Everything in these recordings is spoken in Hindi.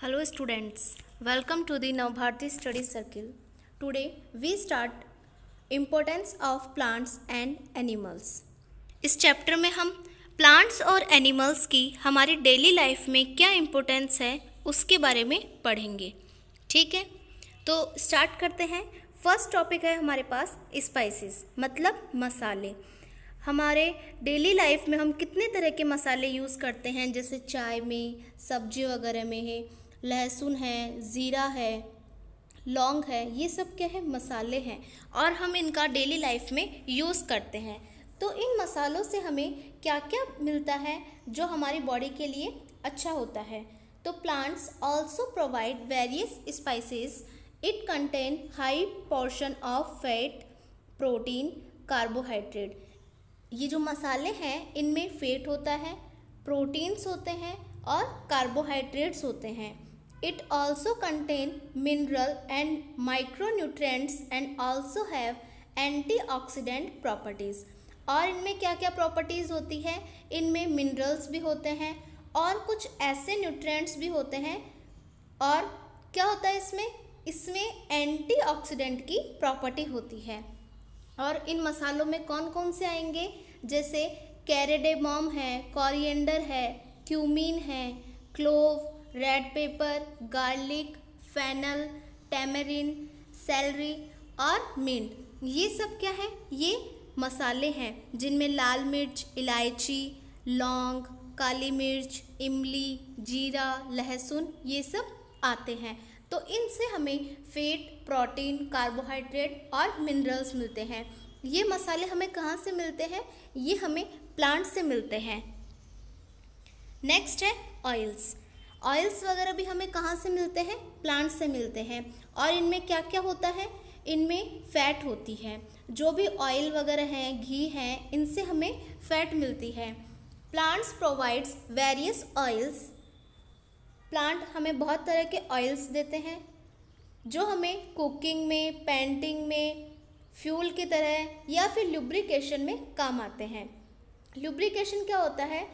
Hello students, welcome to the Navbharati Study Circle. Today we start importance of plants and animals. इस चैप्टर में हम प्लांट्स और एनिमल्स की हमारी डेली लाइफ में क्या इम्पोर्टेंस है उसके बारे में पढ़ेंगे। ठीक है? तो स्टार्ट करते हैं। फ़र्स्ट टॉपिक है हमारे पास स्पाइसेस मतलब मसाले। हमारे डेली लाइफ में हम कितने तरह के मसाले यूज़ करते हैं जैसे चाय में सब्ज़ी वगैरह में है लहसुन है, ज़ीरा है, लौंग है, ये सब क्या है? मसाले हैं और हम इनका डेली लाइफ में यूज़ करते हैं। तो इन मसालों से हमें क्या क्या मिलता है जो हमारी बॉडी के लिए अच्छा होता है? तो plants also provide various spices it contain high portion of fat protein carbohydrate ये जो मसाले हैं, इनमें फैट होता है प्रोटीन्स होते हैं और कार्बोहाइड्रेट्स होते हैं। It also contain mineral and micronutrients and also have antioxidant properties और इनमें क्या क्या प्रॉपर्टीज़ होती है? इनमें मिनरल्स भी होते हैं और कुछ ऐसे न्यूट्रिएंट्स भी होते हैं। और क्या होता है इसमें? इसमें एंटीऑक्सीडेंट की प्रॉपर्टी होती है। और इन मसालों में कौन कौन से आएँगे? जैसे कैरेडेमॉम है कॉरिएंडर है क्यूमीन है clove red pepper garlic fennel tamarind celery और मिंट ये सब क्या है? ये मसाले हैं, जिनमें लाल मिर्च, इलायची, लौंग, काली मिर्च, इमली, जीरा, लहसुन ये सब आते हैं। तो इनसे हमें फेट प्रोटीन कार्बोहाइड्रेट और मिनरल्स मिलते हैं। ये मसाले हमें कहाँ से मिलते हैं? ये हमें प्लांट से मिलते हैं। नेक्स्ट है ऑयल्स ऑयल्स वगैरह भी हमें कहाँ से मिलते हैं? प्लांट से मिलते हैं। और इनमें क्या क्या होता है? इनमें फैट होती है। जो भी ऑयल वगैरह हैं, घी हैं, इनसे हमें फैट मिलती है। Plants provides various oils plant हमें बहुत तरह के ऑयल्स देते हैं, जो हमें कुकिंग में पेंटिंग में फ्यूल की तरह या फिर लुब्रिकेशन में काम आते हैं। लुब्रिकेशन क्या होता है?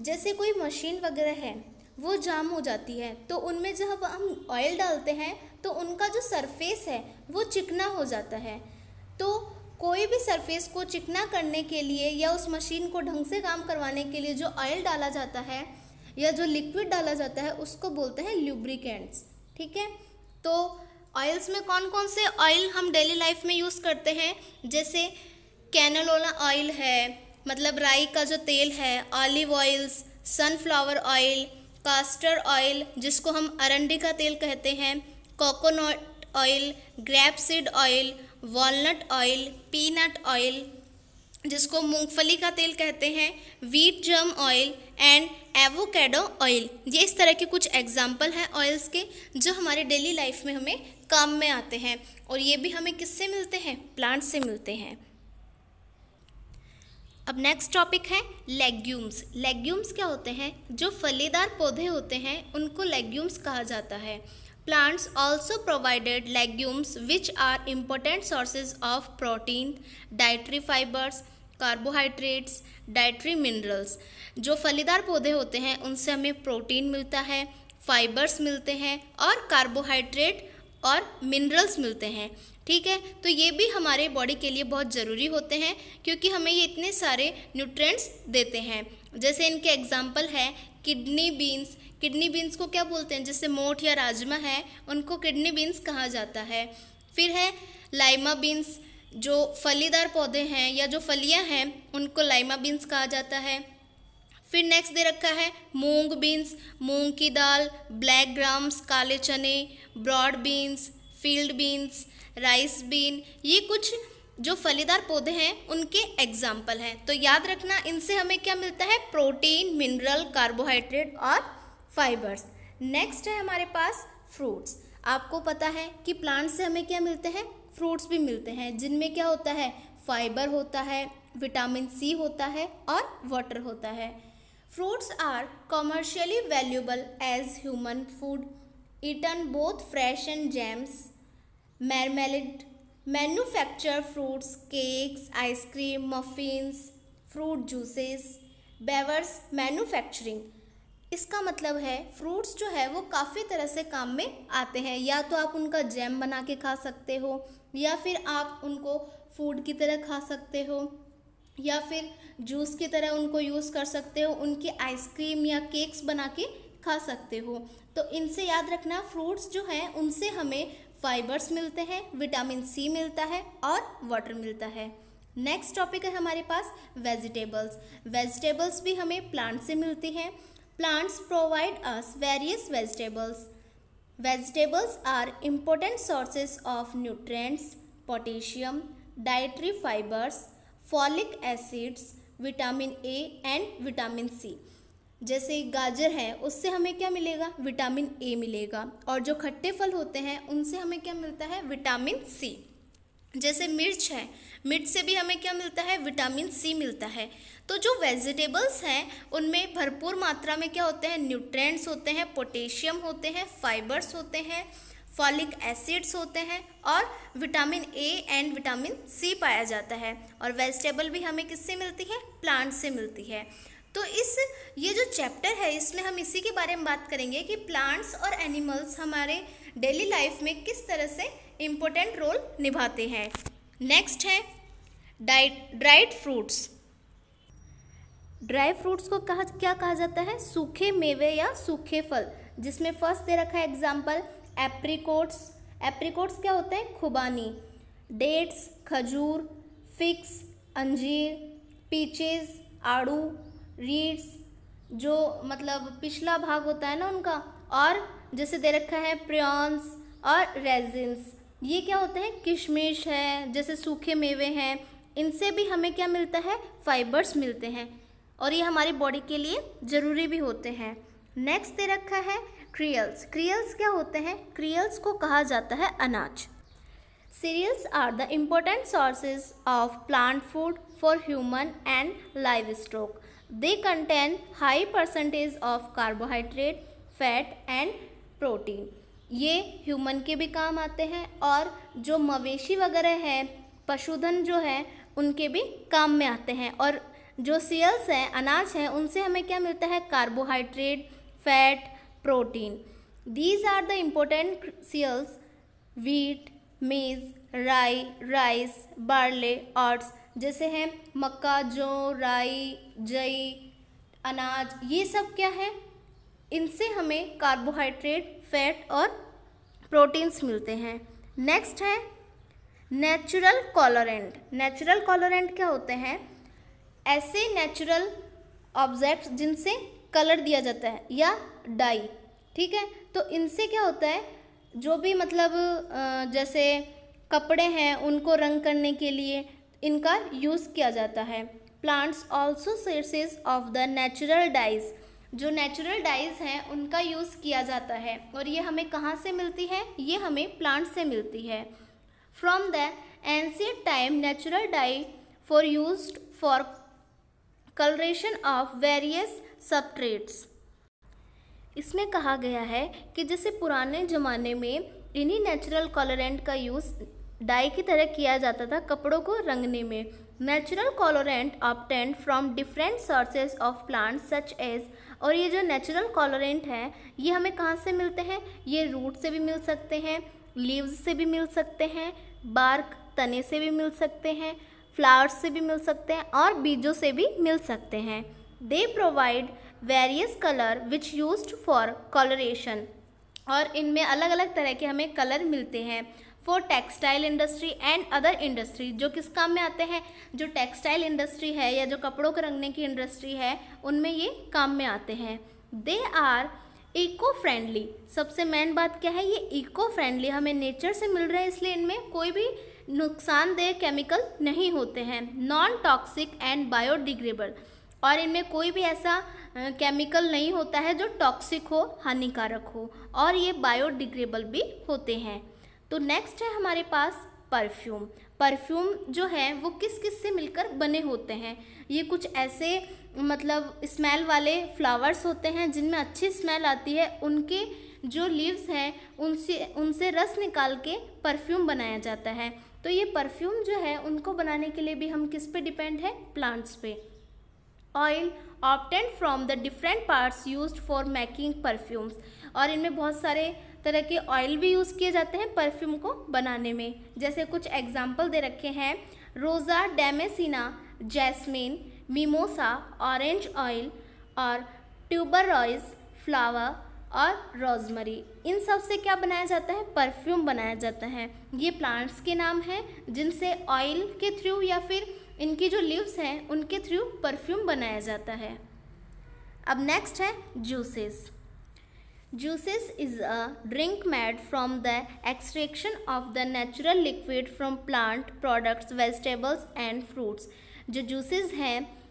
जैसे कोई मशीन वगैरह है वो जाम हो जाती है। तो उनमें जब हम ऑयल डालते हैं तो उनका जो सरफेस है, वो चिकना हो जाता है। तो कोई भी सरफेस को चिकना करने के लिए या उस मशीन को ढंग से काम करवाने के लिए जो ऑयल डाला जाता है, या जो लिक्विड डाला जाता है, उसको बोलते हैं ल्यूब्रिकेंट्स ठीक है? तो ऑयल्स में कौन कौन से ऑयल हम डेली लाइफ में यूज़ करते हैं? जैसे कैनलोला ऑयल है मतलब राई का जो तेल है olive oils sunflower oil castor oil जिसको हम अरंडी का तेल कहते हैं coconut oil grape seed oil walnut oil peanut oil जिसको मूंगफली का तेल कहते हैं wheat germ oil and avocado oil ये इस तरह के कुछ एग्ज़ाम्पल हैं ऑयल्स के, जो हमारे डेली लाइफ में हमें काम में आते हैं और ये भी हमें किससे मिलते हैं? प्लांट से मिलते हैं। अब नेक्स्ट टॉपिक है लेग्यूम्स लेग्यूम्स क्या होते हैं? जो फलीदार पौधे होते हैं, उनको लेग्यूम्स कहा जाता है. Plants also provided legumes which are important sources of protein dietary fibres carbohydrates dietary minerals जो फलीदार पौधे होते हैं, उनसे हमें प्रोटीन मिलता है फाइबर्स मिलते हैं और कार्बोहाइड्रेट और मिनरल्स मिलते हैं. ठीक है? तो ये भी हमारे बॉडी के लिए बहुत ज़रूरी होते हैं, क्योंकि हमें ये इतने सारे न्यूट्रिएंट्स देते हैं। जैसे इनके एग्जांपल है किडनी बीन्स किडनी बीन्स को क्या बोलते हैं? जैसे मोठ या राजमा है, उनको किडनी बीन्स कहा जाता है। फिर है, लाइमा बीन्स जो फलीदार पौधे हैं या जो फलियाँ हैं, उनको लाइमा बीन्स कहा जाता है। फिर नेक्स्ट दे रखा है, मूंग बीन्स मूंग की दाल ब्लैक ग्राम्स काले चने broad beans field beans rice bean, ये कुछ जो फलीदार पौधे हैं, उनके एग्ज़ाम्पल हैं। तो याद रखना, इनसे हमें क्या मिलता है? प्रोटीन मिनरल कार्बोहाइड्रेट और फाइबर्स नेक्स्ट है हमारे पास फ्रूट्स आपको पता है कि प्लांट से हमें क्या मिलते हैं? फ्रूट्स भी मिलते हैं, जिनमें क्या होता है? फाइबर होता है विटामिन सी होता है और वाटर होता है। Fruits are commercially valuable as human food eaten both fresh and marmalade manufacture fruits cakes ice cream muffins fruit juices beverages manufacturing इसका मतलब है फ्रूट्स जो है वो काफ़ी तरह से काम में आते हैं। या तो आप उनका जैम बना के खा सकते हो, या फिर आप उनको फ़ूड की तरह खा सकते हो, या फिर जूस की तरह उनको यूज़ कर सकते हो, उनकी आइसक्रीम या केक्स बना के खा सकते हो। तो इनसे याद रखना फ्रूट्स जो हैं, उनसे हमें फाइबर्स मिलते हैं, विटामिन सी मिलता है और वाटर मिलता है। नेक्स्ट टॉपिक है हमारे पास वेजिटेबल्स। वेजिटेबल्स भी हमें प्लांट से मिलती हैं। Plants provide us various vegetables. Vegetables are important sources of nutrients potassium, dietary fibres, folic acids, vitamin A and vitamin C. जैसे गाजर है, उससे हमें क्या मिलेगा? विटामिन ए मिलेगा। और जो खट्टे फल होते हैं, उनसे हमें क्या मिलता है? विटामिन सी जैसे मिर्च है, मिर्च से भी हमें क्या मिलता है? विटामिन सी मिलता है। तो जो वेजिटेबल्स हैं, उनमें भरपूर मात्रा में क्या होते हैं? न्यूट्रेंट्स होते हैं, पोटेशियम होते हैं, फाइबर्स होते हैं, फॉलिक एसिड्स होते हैं और vitamin A and vitamin C पाया जाता है। और वेजिटेबल भी हमें किससे मिलती है? प्लांट से मिलती है। तो इस, ये जो चैप्टर है, इसमें हम इसी के बारे में बात करेंगे कि प्लांट्स और एनिमल्स हमारे डेली लाइफ में किस तरह से इम्पोर्टेंट रोल निभाते हैं। नेक्स्ट है diet dried fruits dry fruits को कहा, क्या कहा जाता है? सूखे मेवे या सूखे फल, जिसमें फ़र्स्ट दे रखा है एग्ज़ाम्पल एप्रिकोट्स एप्रिकोट्स क्या होते हैं? खुबानी. डेट्स खजूर फिक्स अंजीर पीचेज आड़ू रीड्स जो मतलब पिछला भाग होता है ना उनका, और जैसे दे रखा है प्रियॉन्स और रेजिन्स ये क्या होते हैं? किशमिश है, जैसे सूखे मेवे हैं, इनसे भी हमें क्या मिलता है? फाइबर्स मिलते हैं, और ये हमारी बॉडी के लिए ज़रूरी भी होते हैं। नेक्स्ट दे रखा है क्रियल्स क्रियल्स क्या होते हैं? क्रियल्स को कहा जाता है अनाज। Cereals are the important sources of plant food for human and live they contain high percentage of carbohydrate fat and protein ये ह्यूमन के भी काम आते हैं और जो मवेशी वगैरह है, पशुधन जो है, उनके भी काम में आते हैं। और जो सील्स हैं, अनाज हैं, उनसे हमें क्या मिलता है? Carbohydrate fat protein these are the important cereals wheat maize rye rice barley ऑट्स जैसे हैं मक्का, जौ, राई, जई, अनाज, ये सब क्या है? इनसे हमें कार्बोहाइड्रेट फैट और प्रोटीन्स मिलते हैं। नेक्स्ट है नेचुरल कॉलोरेंट नेचुरल कॉलोरेंट क्या होते हैं? ऐसे नेचुरल ऑब्जेक्ट्स जिनसे कलर दिया जाता है, या डाई ठीक है? तो इनसे क्या होता है? जो भी मतलब जैसे कपड़े हैं, उनको रंग करने के लिए इनका यूज़ किया जाता है। Plants also sources of the natural dyes जो नेचुरल डाइज हैं, उनका यूज़ किया जाता है। और ये हमें कहाँ से मिलती है? ये हमें प्लांट से मिलती है। From the ancient time, natural dye for use for coloration of various substrates इसमें कहा गया है कि जैसे पुराने ज़माने में इन्हीं नेचुरल कलरेंट का यूज़ डाई की तरह किया जाता था कपड़ों को रंगने में। Natural colourant obtained from different sources of plant such as और ये जो नेचुरल कॉलोरेंट है, ये हमें कहाँ से मिलते हैं? ये रूट से भी मिल सकते हैं लीव्स से भी मिल सकते हैं बार्क तने से भी मिल सकते हैं फ्लावर्स से भी मिल सकते हैं और बीजों से भी मिल सकते हैं। They provide various colour which use for coloration और इनमें अलग अलग तरह के हमें कलर मिलते हैं। For textile industry and other industry जो किस काम में आते हैं? जो टेक्सटाइल इंडस्ट्री है या जो कपड़ों को रंगने की इंडस्ट्री है, उनमें ये काम में आते हैं। दे आर इको फ्रेंडली सबसे मेन बात क्या है? ये इको फ्रेंडली हमें नेचर से मिल रहा है, इसलिए इनमें कोई भी नुकसानदेह केमिकल नहीं होते हैं। नॉन टॉक्सिक एंड बायोडिग्रेबल और इनमें कोई भी ऐसा केमिकल नहीं होता है जो टॉक्सिक हो, हानिकारक हो। और ये बायोडिग्रेबल भी होते हैं। तो नेक्स्ट है हमारे पास परफ्यूम परफ्यूम जो है, वो किस किस से मिलकर बने होते हैं? ये कुछ ऐसे मतलब स्मेल वाले फ्लावर्स होते हैं, जिनमें अच्छी स्मेल आती है। उनके जो लीव्स हैं, उनसे उनसे रस निकाल के परफ्यूम बनाया जाता है। तो ये परफ्यूम जो है, उनको बनाने के लिए भी हम किस पे डिपेंड है? प्लांट्स पे. Oil obtained from the different parts use for making perfumes और इनमें बहुत सारे तरह के ऑयल भी यूज़ किए जाते हैं परफ्यूम को बनाने में। जैसे कुछ एग्ज़ाम्पल दे रखे हैं। Rosa damascena jasmine mimosa orange oil और ट्यूबर रॉयस फ्लावर और रोजमरी इन सबसे क्या बनाया जाता है? परफ्यूम बनाया जाता है। ये प्लांट्स के नाम हैं, जिनसे ऑयल के थ्रू या फिर इनकी जो लीव्स हैं, उनके थ्रू परफ्यूम बनाया जाता है। अब नेक्स्ट है juices juices is a drink made from the extraction of the natural liquid from plant products vegetables and fruits जो जूसेस हैं,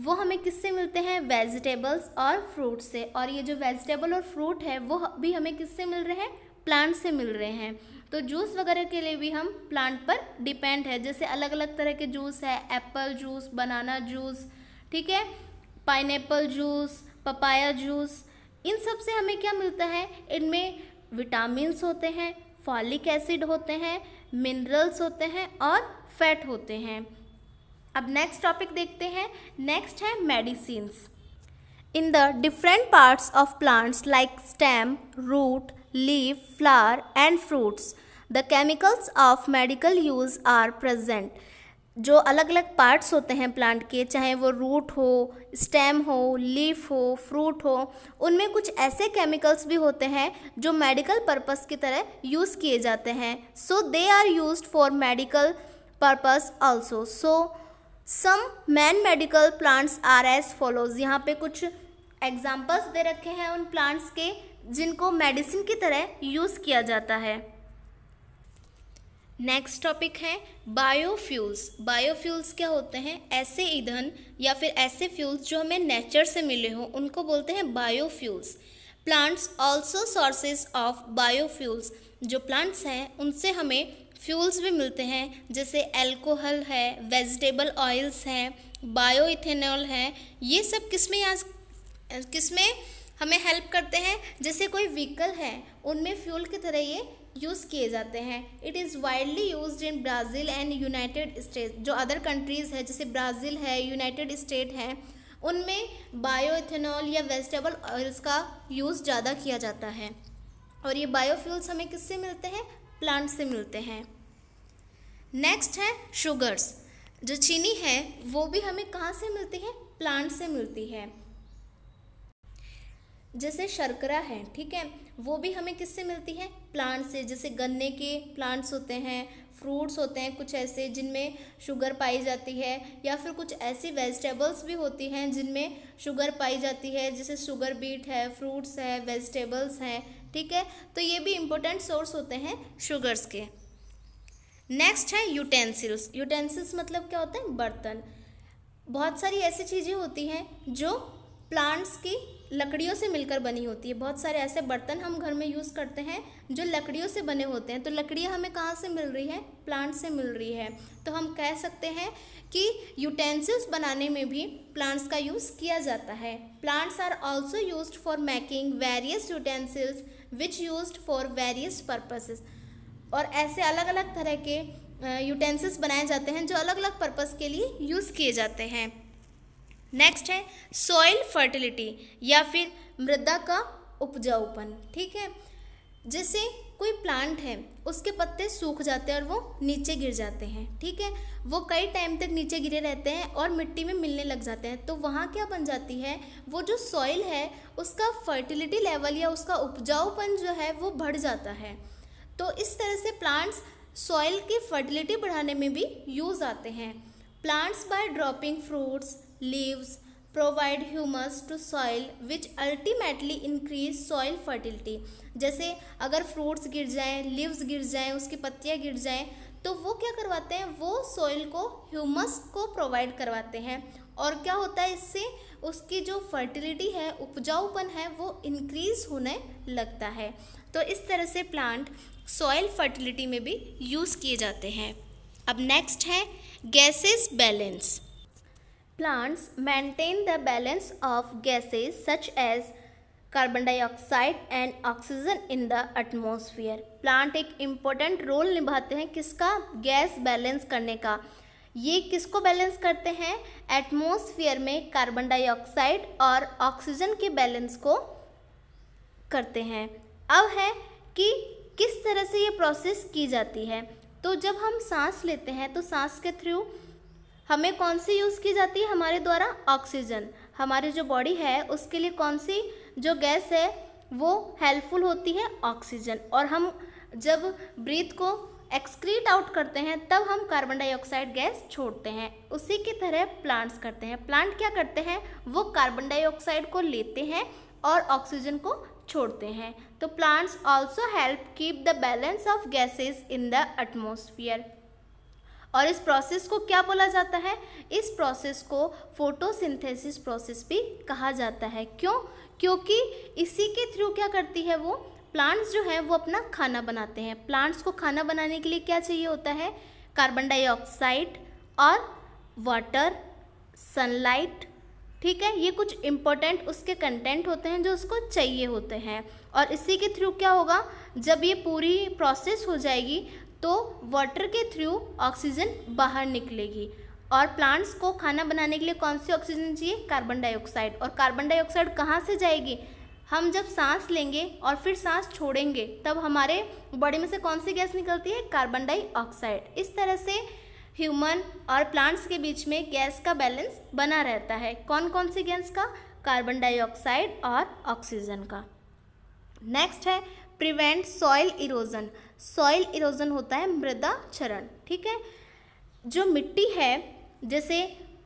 वो हमें किससे मिलते हैं? वेजिटेबल्स और फ्रूट से। और ये जो वेजिटेबल और फ्रूट है, वो भी हमें किससे मिल रहे हैं? प्लांट से मिल रहे हैं। तो जूस वगैरह के लिए भी हम प्लांट पर डिपेंड है। जैसे अलग अलग तरह के जूस है। एप्पल जूस बनाना जूस ठीक है? पाइन जूस पपाया जूस इन सबसे हमें क्या मिलता है? इनमें विटामिन्स होते हैं फॉलिक एसिड होते हैं मिनरल्स होते हैं और फैट होते हैं। अब नेक्स्ट टॉपिक देखते हैं। नेक्स्ट है medicines in the different parts of plants like stem root leaf flower and fruits the chemicals of medical use are present जो अलग अलग पार्ट्स होते हैं प्लांट के, चाहे वो रूट हो स्टेम हो लीफ हो फ्रूट हो, उनमें कुछ ऐसे केमिकल्स भी होते हैं जो मेडिकल पर्पस की तरह यूज़ किए जाते हैं। So they are use for medical purpose also so some man medical plants are as follows यहाँ पे कुछ एग्जाम्पल्स दे रखे हैं उन प्लांट्स के, जिनको मेडिसिन की तरह यूज़ किया जाता है। नेक्स्ट टॉपिक है बायोफ्यूल्स बायोफ्यूल्स क्या होते हैं? ऐसे ईंधन या फिर ऐसे फ्यूल्स जो हमें नेचर से मिले हों, उनको बोलते हैं biofuels plants also sources of biofuels जो प्लांट्स हैं, उनसे हमें फ्यूल्स भी मिलते हैं, जैसे एल्कोहल है वेजिटेबल ऑयल्स हैं बायो इथेनॉल है, ये सब किसमें किसमें हमें हेल्प करते हैं। जैसे कोई व्हीकल है, उनमें फ्यूल की तरह ये यूज़ किए जाते हैं। It is widely use in Brazil and United State जो अदर कंट्रीज़ है, जैसे ब्राज़ील है यूनाइटेड स्टेट है, उनमें बायो इथेनॉल या वेजिटेबल ऑयल्स का यूज़ ज़्यादा किया जाता है। और ये बायोफ्यूल्स हमें किससे मिलते हैं? प्लांट से मिलते हैं। नेक्स्ट है शुगर्स जो चीनी है, वो भी हमें कहाँ से मिलती है? प्लांट से मिलती है। जैसे शर्करा है, ठीक है? वो भी हमें किससे मिलती है? प्लांट से, जैसे गन्ने के प्लांट्स होते हैं फ्रूट्स होते हैं, कुछ ऐसे जिनमें शुगर पाई जाती है, या फिर कुछ ऐसी वेजिटेबल्स भी होती हैं जिनमें शुगर पाई जाती है, जैसे शुगर बीट है फ्रूट्स है वेजिटेबल्स हैं, ठीक है? तो ये भी इम्पोर्टेंट सोर्स होते हैं शुगर्स के। नेक्स्ट है यूटेंसिल्स यूटेंसिल्स मतलब क्या होता है? बर्तन। बहुत सारी ऐसी चीज़ें होती हैं जो प्लांट्स की लकड़ियों से मिलकर बनी होती है। बहुत सारे ऐसे बर्तन हम घर में यूज़ करते हैं जो लकड़ियों से बने होते हैं। तो लकड़ियाँ हमें कहाँ से मिल रही है? प्लांट से मिल रही है। तो हम कह सकते हैं कि यूटेंसिल्स बनाने में भी प्लांट्स का यूज़ किया जाता है। Plants are also use for making various utensils which use for various purposes और ऐसे अलग अलग तरह के यूटेंसिल्स बनाए जाते हैं जो अलग अलग पर्पज़ के लिए यूज़ किए जाते हैं। नेक्स्ट है सॉइल फर्टिलिटी या फिर मृदा का उपजाऊपन, ठीक है? जैसे कोई प्लांट है, उसके पत्ते सूख जाते हैं और वो नीचे गिर जाते हैं, ठीक है? वो कई टाइम तक नीचे गिरे रहते हैं और मिट्टी में मिलने लग जाते हैं। तो वहाँ क्या बन जाती है? वो जो सॉइल है, उसका फर्टिलिटी लेवल या उसका उपजाऊपन जो है, वो बढ़ जाता है। तो इस तरह से प्लांट्स सॉइल की फर्टिलिटी बढ़ाने में भी यूज़ आते हैं। Plants by dropping fruits leaves provide humus to soil which ultimately increase soil fertility जैसे अगर फ्रूट्स गिर जाएँ लीव्स गिर जाएँ, उसकी पत्तियाँ गिर जाएँ तो वो क्या करवाते हैं? वो सॉइल को ह्यूमस को प्रोवाइड करवाते हैं। और क्या होता है इससे? उसकी जो फर्टिलिटी है, उपजाऊपन है, वो इंक्रीज होने लगता है। तो इस तरह से प्लांट सॉइल फर्टिलिटी में भी यूज़ किए जाते हैं। अब नेक्स्ट है gases balance Plants maintain the balance of gases such as carbon dioxide and oxygen in the atmosphere plant एक इम्पोर्टेंट रोल निभाते हैं किसका? गैस बैलेंस करने का। ये किसको बैलेंस करते हैं? एटमोसफियर में कार्बन डाइऑक्साइड और ऑक्सीजन के बैलेंस को करते हैं। अब है कि किस तरह से ये प्रोसेस की जाती है। तो जब हम सांस लेते हैं तो सांस के थ्रू हमें कौन सी यूज़ की जाती है हमारे द्वारा ऑक्सीजन हमारी जो बॉडी है, उसके लिए कौन सी जो गैस है, वो हेल्पफुल होती है ऑक्सीजन और हम जब ब्रीथ को एक्सक्रीट आउट करते हैं, तब हम कार्बन डाइऑक्साइड गैस छोड़ते हैं। उसी की तरह प्लांट्स करते हैं। प्लांट क्या करते हैं? वो कार्बन डाइऑक्साइड को लेते हैं और ऑक्सीजन को छोड़ते हैं। तो plants also help keep the balance of gases in the atmosphere और इस प्रोसेस को क्या बोला जाता है? इस प्रोसेस को फोटोसिंथेसिस प्रोसेस भी कहा जाता है। क्यों? क्योंकि इसी के थ्रू क्या करती है वो? प्लांट्स जो हैं, वो अपना खाना बनाते हैं। प्लांट्स को खाना बनाने के लिए क्या चाहिए होता है? कार्बन डाइऑक्साइड और वाटर सनलाइट ठीक है? ये कुछ इम्पोर्टेंट उसके कंटेंट होते हैं जो उसको चाहिए होते हैं। और इसी के थ्रू क्या होगा? जब ये पूरी प्रोसेस हो जाएगी तो वाटर के थ्रू ऑक्सीजन बाहर निकलेगी। और प्लांट्स को खाना बनाने के लिए कौन सी ऑक्सीजन चाहिए? कार्बन डाइऑक्साइड और कार्बन डाइऑक्साइड कहाँ से जाएगी? हम जब सांस लेंगे और फिर सांस छोड़ेंगे, तब हमारे बॉडी में से कौन सी गैस निकलती है? कार्बन डाइऑक्साइड इस तरह से ह्यूमन और प्लांट्स के बीच में गैस का बैलेंस बना रहता है। कौन कौन सी गैस का? कार्बन डाइऑक्साइड और ऑक्सीजन का। नेक्स्ट है prevent soil erosion soil erosion होता है मृदा क्षरण ठीक है? जो मिट्टी है, जैसे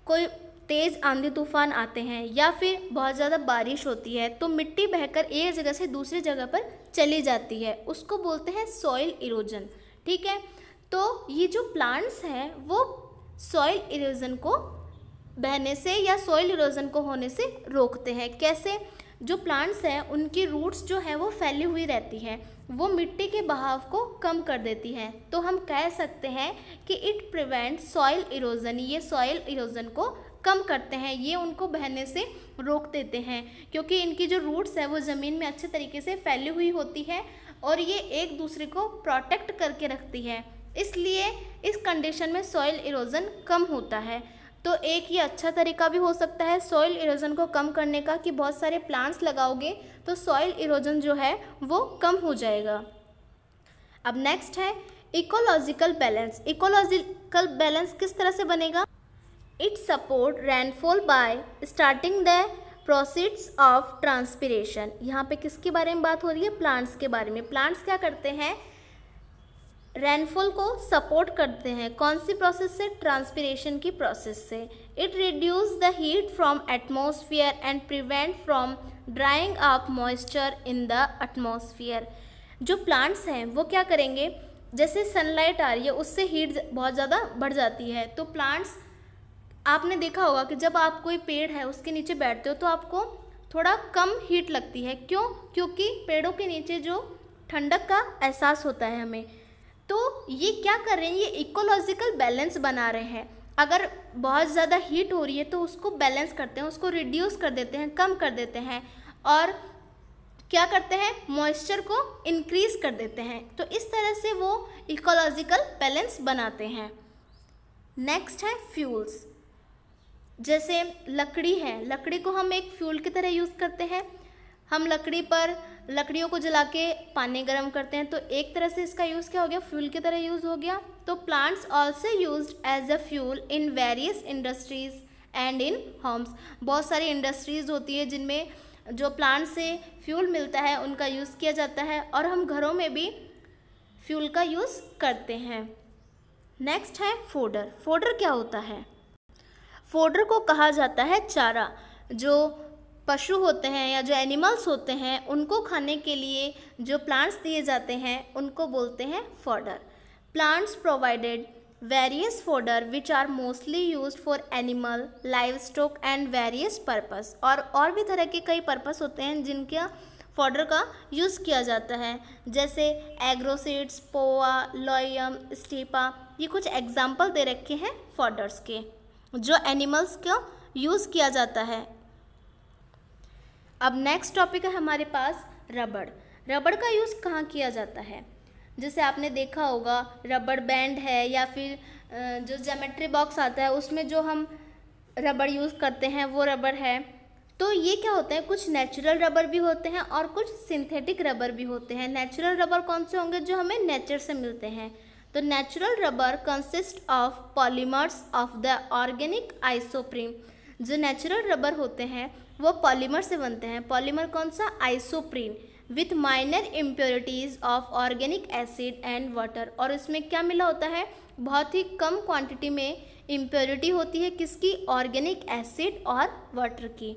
कोई तेज़ आंधी तूफ़ान आते हैं या फिर बहुत ज़्यादा बारिश होती है तो मिट्टी बहकर एक जगह से दूसरी जगह पर चली जाती है। उसको बोलते हैं सॉइल इरोजन ठीक है? तो ये जो प्लांट्स हैं, वो सॉइल इरोजन को बहने से या सॉइल इरोजन को होने से रोकते हैं। कैसे? जो प्लांट्स हैं, उनकी रूट्स जो है, वो फैली हुई रहती हैं। वो मिट्टी के बहाव को कम कर देती हैं। तो हम कह सकते हैं कि इट प्रिवेंट सॉइल इरोजन ये सॉइल इरोजन को कम करते हैं। ये उनको बहने से रोक देते हैं, क्योंकि इनकी जो रूट्स है, वो ज़मीन में अच्छे तरीके से फैली हुई होती है और ये एक दूसरे को प्रोटेक्ट करके रखती है। इसलिए इस कंडीशन में सॉइल इरोजन कम होता है। तो एक ये अच्छा तरीका भी हो सकता है सॉइल इरोजन को कम करने का कि बहुत सारे प्लांट्स लगाओगे तो सॉइल इरोजन जो है वो कम हो जाएगा। अब नेक्स्ट है इकोलॉजिकल बैलेंस इकोलॉजिकल बैलेंस किस तरह से बनेगा? It support rainfall by starting the process of transpiration यहाँ पे किसके बारे में बात हो रही है? प्लांट्स के बारे में। प्लांट्स क्या करते हैं? रेनफॉल को सपोर्ट करते हैं। कौन सी प्रोसेस से? ट्रांसपीरेशन की प्रोसेस से। It reduce the heat from atmosphere and prevent from drying up moisture in the atmosphere जो प्लांट्स हैं, वो क्या करेंगे? जैसे सनलाइट आ रही है, उससे हीट बहुत ज़्यादा बढ़ जाती है। तो प्लांट्स आपने देखा होगा कि जब आप कोई पेड़ है, उसके नीचे बैठते हो तो आपको थोड़ा कम हीट लगती है। क्यों? क्योंकि पेड़ों के नीचे जो ठंडक का एहसास होता है हमें। तो ये क्या कर रहे हैं? ये इकोलॉजिकल बैलेंस बना रहे हैं। अगर बहुत ज़्यादा हीट हो रही है तो उसको बैलेंस करते हैं, उसको रिड्यूस कर देते हैं, कम कर देते हैं और क्या करते हैं? मॉइस्चर को इंक्रीज कर देते हैं। तो इस तरह से वो इकोलॉजिकल बैलेंस बनाते हैं। नेक्स्ट है फ्यूल्स जैसे लकड़ी है, लकड़ी को हम एक फ्यूल की तरह यूज़ करते हैं। हम लकड़ी पर लकड़ियों को जला के पानी गर्म करते हैं। तो एक तरह से इसका यूज़ क्या हो गया? फ्यूल की तरह यूज़ हो गया। तो plants also use as a fuel in various industries and in homes बहुत सारी इंडस्ट्रीज़ होती है जिनमें जो प्लांट से फ्यूल मिलता है, उनका यूज़ किया जाता है और हम घरों में भी फ्यूल का यूज़ करते हैं। नेक्स्ट है फोडर फोडर क्या होता है? फोडर को कहा जाता है चारा, जो पशु होते हैं या जो एनिमल्स होते हैं, उनको खाने के लिए जो प्लांट्स दिए जाते हैं, उनको बोलते हैं fodder plants provided various fodder which are mostly use for animal live stock and various purpose और और भी तरह के कई पर्पस होते हैं जिनका फॉडर का यूज़ किया जाता है। जैसे एग्रोसीड्स पोआ लॉयम स्टीपा ये कुछ एग्ज़ाम्पल दे रखे हैं फॉडर्स के, जो एनिमल्स का यूज़ किया जाता है। अब नेक्स्ट टॉपिक है हमारे पास रबड़। रबड़ का यूज़ कहाँ किया जाता है? जैसे आपने देखा होगा, रबड़ बैंड है या फिर जो जोमेट्री बॉक्स आता है, उसमें जो हम रबड़ यूज़ करते हैं, वो रबड़ है। तो ये क्या होते हैं? कुछ नेचुरल रबर भी होते हैं और कुछ सिंथेटिक रबर भी होते हैं। नेचुरल रबर कौन से होंगे? जो हमें नेचर से मिलते हैं। तो natural rubber consist of polymers of the organic isoprene जो नेचुरल रबर होते हैं वो पॉलीमर से बनते हैं। पॉलीमर कौन सा? Isoprene with minor impurities of organic acid and water और इसमें क्या मिला होता है? बहुत ही कम क्वांटिटी में इम्प्योरिटी होती है किसकी? ऑर्गेनिक एसिड और वाटर की।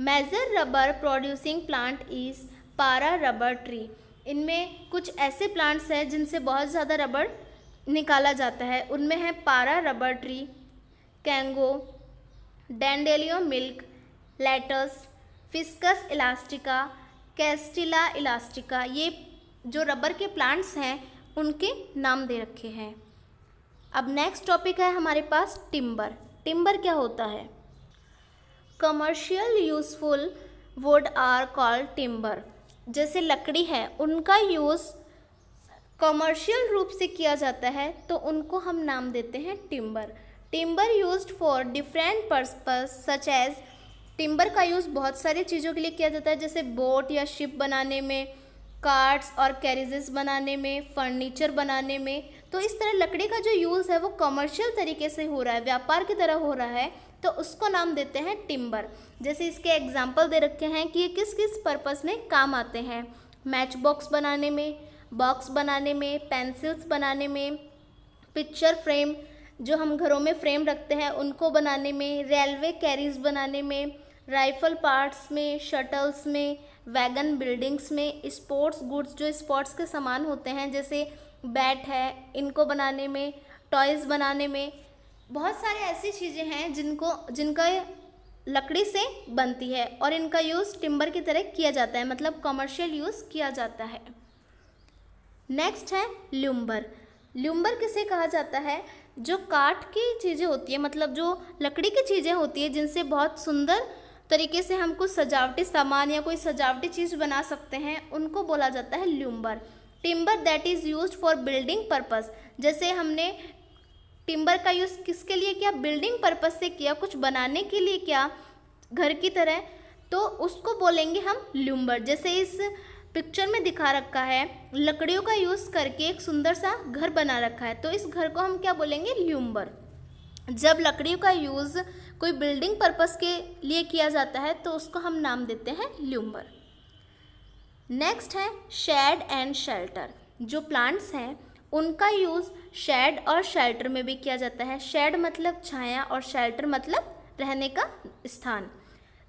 Major rubber producing plant is para rubber tree इनमें कुछ ऐसे प्लांट्स हैं जिनसे बहुत ज़्यादा रबर निकाला जाता है। उनमें है para rubber tree Congo dandelion milk lettuce, ficus elastica, castilla elastica, ये जो रबर के प्लांट्स हैं, उनके नाम दे रखे हैं। अब नेक्स्ट टॉपिक है हमारे पास टिम्बर टिम्बर क्या होता है? Commercial useful wood are called timber जैसे लकड़ी है, उनका यूज़ कमर्शियल रूप से किया जाता है तो उनको हम नाम देते हैं timber timber used for different purpose such as timber का यूज़ बहुत सारी चीज़ों के लिए किया जाता है, जैसे बोट या शिप बनाने में, कार्ड्स और कैरिजेस बनाने में, फर्नीचर बनाने में। तो इस तरह लकड़ी का जो यूज़ है, वो कमर्शियल तरीके से हो रहा है, व्यापार की तरह हो रहा है तो उसको नाम देते हैं टिम्बर। जैसे इसके एग्ज़ाम्पल दे रखे हैं कि ये किस किस पर्पज़ में काम आते हैं। मैच बॉक्स बनाने में बॉक्स बनाने में पेंसिल्स बनाने में पिक्चर फ्रेम जो हम घरों में फ्रेम रखते हैं, उनको बनाने में रेलवे कैरीज बनाने में राइफल पार्ट्स में, शटल्स में, वैगन बिल्डिंग्स में स्पोर्ट्स गुड्स, जो स्पोर्ट्स के सामान होते हैं, जैसे बैट है, इनको बनाने में, टॉयज़ बनाने में, बहुत सारे ऐसी चीज़ें हैं जिनको, जिनका लकड़ी से बनती है और इनका यूज़ टिम्बर की तरह किया जाता है मतलब कमर्शियल यूज़ किया जाता है। नेक्स्ट है ल्यूम्बर ल्यूम्बर किसे कहा जाता है? जो काठ की चीज़ें होती है मतलब जो लकड़ी की चीज़ें होती है, जिनसे बहुत सुंदर तरीके से हम कुछ सजावटी सामान या कोई सजावटी चीज़ बना सकते हैं, उनको बोला जाता है lumber timber that is use for building purpose जैसे हमने टिम्बर का यूज़ किसके लिए किया? बिल्डिंग पर्पज़ से किया, कुछ बनाने के लिए क्या घर की तरह तो उसको बोलेंगे हम ल्यूम्बर जैसे इस पिक्चर में दिखा रखा है, लकड़ियों का यूज़ करके एक सुंदर सा घर बना रखा है तो इस घर को हम क्या बोलेंगे? ल्यूम्बर जब लकड़ियों का यूज़ कोई बिल्डिंग पर्पस के लिए किया जाता है तो उसको हम नाम देते हैं ल्यूम्बर नेक्स्ट है शेड एंड शेल्टर जो प्लांट्स हैं, उनका यूज़ शेड और शेल्टर में भी किया जाता है। शेड मतलब छाया और शेल्टर मतलब रहने का स्थान.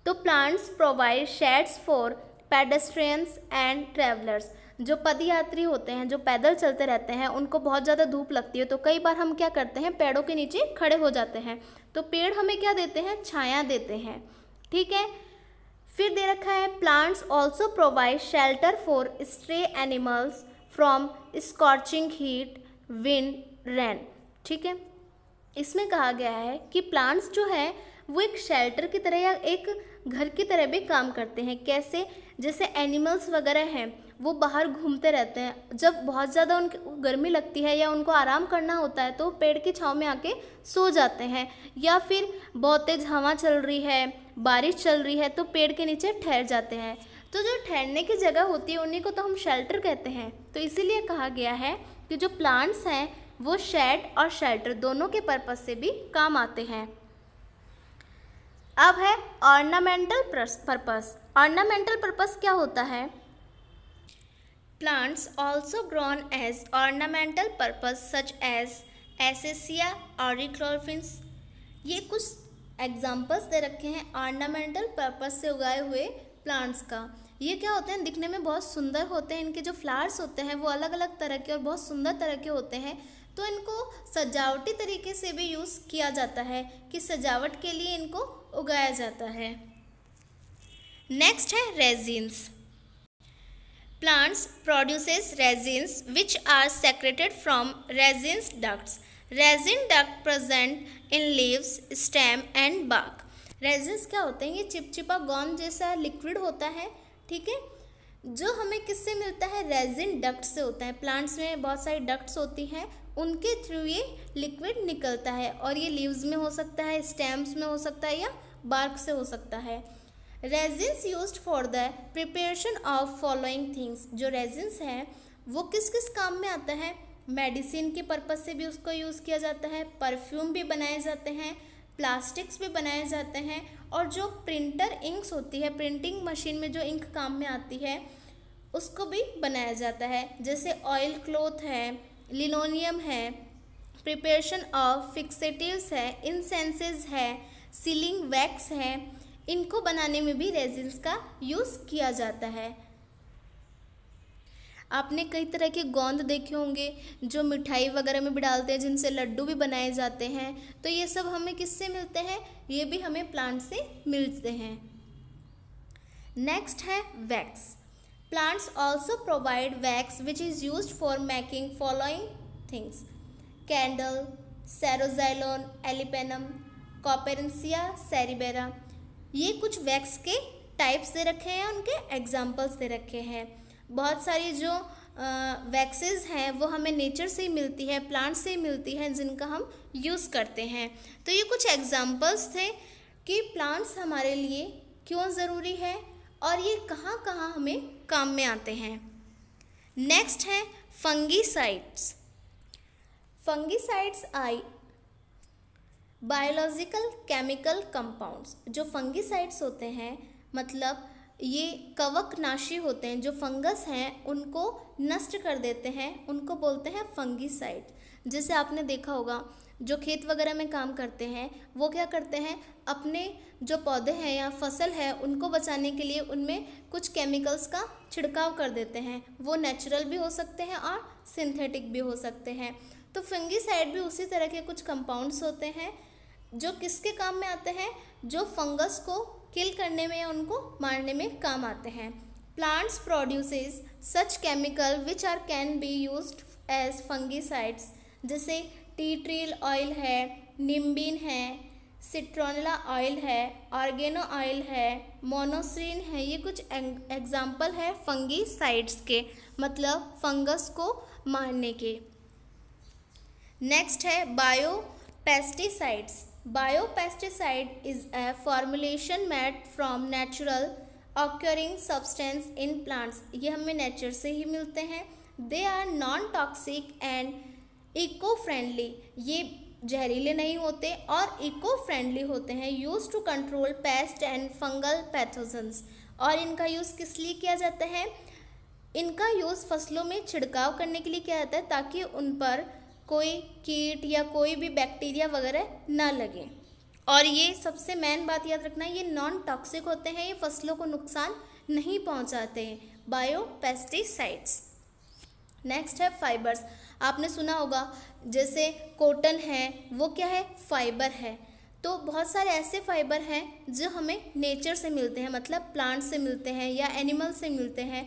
तो plants provide shades for pedestrians and travellers जो पदयात्री होते हैं, जो पैदल चलते रहते हैं, उनको बहुत ज़्यादा धूप लगती है तो कई बार हम क्या करते हैं, पेड़ों के नीचे खड़े हो जाते हैं। तो पेड़ हमें क्या देते हैं? छाया देते हैं। ठीक है? फिर दे रखा है plants also provide shelter for stray animals from scorching heat wind rain ठीक है? इसमें कहा गया है कि प्लांट्स जो है, वो एक शेल्टर की तरह या एक घर की तरह भी काम करते हैं। कैसे? जैसे एनिमल्स वगैरह हैं, वो बाहर घूमते रहते हैं। जब बहुत ज़्यादा उनको, गर्मी लगती है या उनको आराम करना होता है तो पेड़ की छाँव में आके सो जाते हैं। या फिर बहुत तेज़ हवा चल रही है, बारिश चल रही है तो पेड़ के नीचे ठहर जाते हैं। तो जो ठहरने की जगह होती है, उन्हीं को तो हम शेल्टर कहते हैं। तो इसीलिए कहा गया है कि जो प्लांट्स हैं, वो शेड और शेल्टर दोनों के पर्पज़ से भी काम आते हैं। अब है ऑर्नामेंटल पर्पस ऑर्नामेंटल पर्पस क्या होता है? Plants also grown as ornamental purpose such as acacia auriculiformis ये कुछ एग्जाम्पल्स दे रखे हैं ऑर्नामेंटल पर्पस से उगाए हुए प्लांट्स का। ये क्या होते हैं? दिखने में बहुत सुंदर होते हैं। इनके जो फ्लावर्स होते हैं, वो अलग अलग तरह के और बहुत सुंदर तरह के होते हैं। तो इनको सजावटी तरीके से भी यूज़ किया जाता है कि सजावट के लिए इनको उगाया जाता है। नेक्स्ट है resins plants produces resins which are secreted from resins ducts resin duct present in leaves stem and bark resins क्या होते हैं? ये चिपचिपा गोंद जैसा लिक्विड होता है, ठीक है? जो हमें किससे मिलता है? रेजिन डक्ट से होता है। प्लांट्स में बहुत सारी डक्ट्स होती हैं। उनके थ्रू ये लिक्विड निकलता है और ये लीव्स में हो सकता है स्टेम्स में हो सकता है या बार्क से हो सकता है। Resins use for the preparation of following things जो रेजिन्स हैं, वो किस किस काम में आता है? मेडिसिन के पर्पज़ से भी उसको यूज़ किया जाता है परफ्यूम भी बनाए जाते हैं प्लास्टिक्स भी बनाए जाते हैं और जो प्रिंटर इंक्स होती है प्रिंटिंग मशीन में जो इंक काम में आती है, उसको भी बनाया जाता है। जैसे ऑयल क्लोथ है लिनोनियम है। प्रिपरेशन ऑफ़ फिक्सेटिव्स है, इंसेंसेस है, सीलिंग वैक्स है। इनको बनाने में भी रेजिन्स का यूज़ किया जाता है। आपने कई तरह के गोंद देखे होंगे जो मिठाई वगैरह में भी डालते हैं, जिनसे लड्डू भी बनाए जाते हैं। तो ये सब हमें किससे मिलते हैं? ये भी हमें प्लांट से मिलते हैं। नेक्स्ट है wax. Plants also provide wax which is use for making following things candle ceroxylon alpinum copernicia cerifera ये कुछ वैक्स के टाइप्स दे रखे हैं, उनके एग्जाम्पल्स दे रखे हैं। बहुत सारी जो वैक्सेस हैं, वो हमें नेचर से ही मिलती है प्लांट से ही मिलती है, जिनका हम यूज़ करते हैं। तो ये कुछ एग्जाम्पल्स थे कि प्लांट्स हमारे लिए क्यों ज़रूरी है, और ये कहाँ कहाँ हमें काम में आते हैं। नेक्स्ट है fungicides fungicides I biological chemical compounds जो फंगीसाइड्स होते हैं मतलब ये कवकनाशी होते हैं, जो फंगस हैं, उनको नष्ट कर देते हैं, उनको बोलते हैं फंगीसाइड। जैसे आपने देखा होगा, जो खेत वगैरह में काम करते हैं, वो क्या करते हैं, अपने जो पौधे हैं या फ़सल है, उनको बचाने के लिए उनमें कुछ केमिकल्स का छिड़काव कर देते हैं। वो नेचुरल भी हो सकते हैं और सिंथेटिक भी हो सकते हैं। तो फंगीसाइड भी उसी तरह के कुछ कंपाउंड्स होते हैं, जो किसके काम में आते हैं, जो फंगस को किल करने में या उनको मारने में काम आते हैं। Plants produces such chemical which are can be use as fungicides जैसे टी ट्रील ऑयल है निम्बिन है सिट्रोनला ऑयल है ऑर्गेनो ऑयल है मोनोसरीन है, ये कुछ एग्ज़ाम्पल है फंगीसाइड्स के मतलब फंगस को मारने के। नेक्स्ट है bio pesticides Biopesticide is a formulation made from natural occurring substance in plants. ये हमें नेचर से ही मिलते हैं। They are non toxic and eco friendly ये जहरीले नहीं होते और इको फ्रेंडली होते हैं। Use to control pest and fungal pathogens और इनका यूज़ किस लिए किया जाता है? इनका यूज़ फ़सलों में छिड़काव करने के लिए किया जाता है ताकि उन पर कोई कीट या कोई भी बैक्टीरिया वगैरह ना लगे। और ये सबसे मेन बात याद रखना, ये नॉन टॉक्सिक होते हैं, ये फ़सलों को नुकसान नहीं पहुंचाते हैं। बायो पेस्टिसाइड्स नेक्स्ट है फाइबर्स आपने सुना होगा, जैसे कॉटन है, वो क्या है? फाइबर है। तो बहुत सारे ऐसे फाइबर हैं, जो हमें नेचर से मिलते हैं मतलब प्लांट से मिलते हैं या एनिमल से मिलते हैं।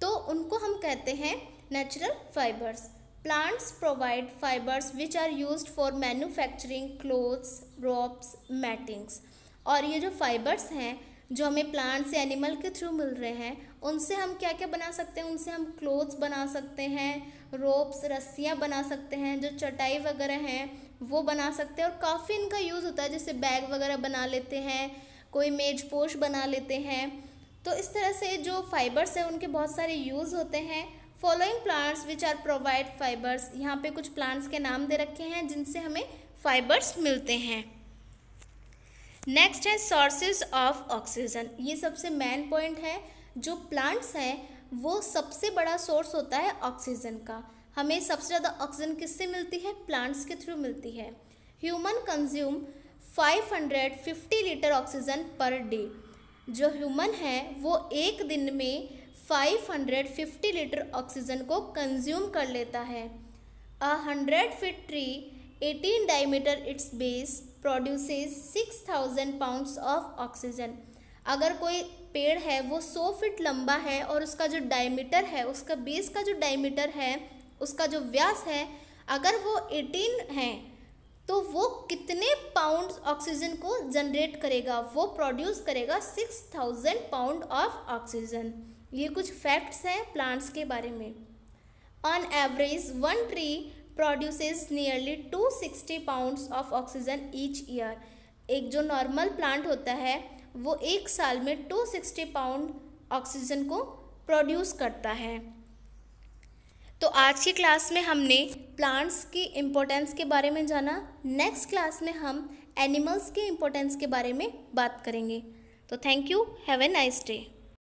तो उनको हम कहते हैं natural fibres Plants provide fibers which are used for manufacturing clothes, ropes, mattings. और ये जो फाइबर्स हैं जो हमें प्लांट से एनिमल के थ्रू मिल रहे हैं उनसे हम क्या क्या बना सकते हैं? उनसे हम क्लोथ्स बना सकते हैं रोप्स रस्सियाँ बना सकते हैं जो चटाई वगैरह हैं वो बना सकते हैं। और काफ़ी इनका यूज़ होता है जैसे बैग वगैरह बना लेते हैं कोई मेज पोश बना लेते हैं। तो इस तरह से जो फाइबर्स हैं उनके बहुत सारे यूज़ होते हैं। Following plants which are provide fibres यहाँ पे कुछ प्लांट्स के नाम दे रखे हैं जिनसे हमें फाइबर्स मिलते हैं। नेक्स्ट है सोर्सेज ऑफ़ ऑक्सीजन ये सबसे मेन पॉइंट है। जो प्लांट्स हैं, वो सबसे बड़ा सोर्स होता है ऑक्सीजन का। हमें सबसे ज़्यादा ऑक्सीजन किससे मिलती है? प्लांट्स के थ्रू मिलती है। Human consume 550 litre oxygen per day जो ह्यूमन है, वो एक दिन में 550 लीटर ऑक्सीजन को कंज्यूम कर लेता है। A hundred feet tree 18 diameter its base produces 6000 pounds of oxygen अगर कोई पेड़ है, वो 100 फीट लंबा है और उसका जो डायमीटर है, उसका बेस का जो डायमीटर है, उसका जो व्यास है, अगर वो 18 है तो वो कितने पाउंड ऑक्सीजन को जनरेट करेगा? वो प्रोड्यूस करेगा 6000 पाउंड ऑफ़ ऑक्सीजन ये कुछ फैक्ट्स हैं प्लांट्स के बारे में। On average one tree produces nearly 260 pounds of oxygen each year एक जो नॉर्मल प्लांट होता है, वो एक साल में 260 पाउंड ऑक्सीजन को प्रोड्यूस करता है। तो आज की क्लास में हमने प्लांट्स की इम्पोर्टेंस के बारे में जाना। नेक्स्ट क्लास में हम एनिमल्स के इम्पोर्टेंस के बारे में बात करेंगे। तो thank you have a nice day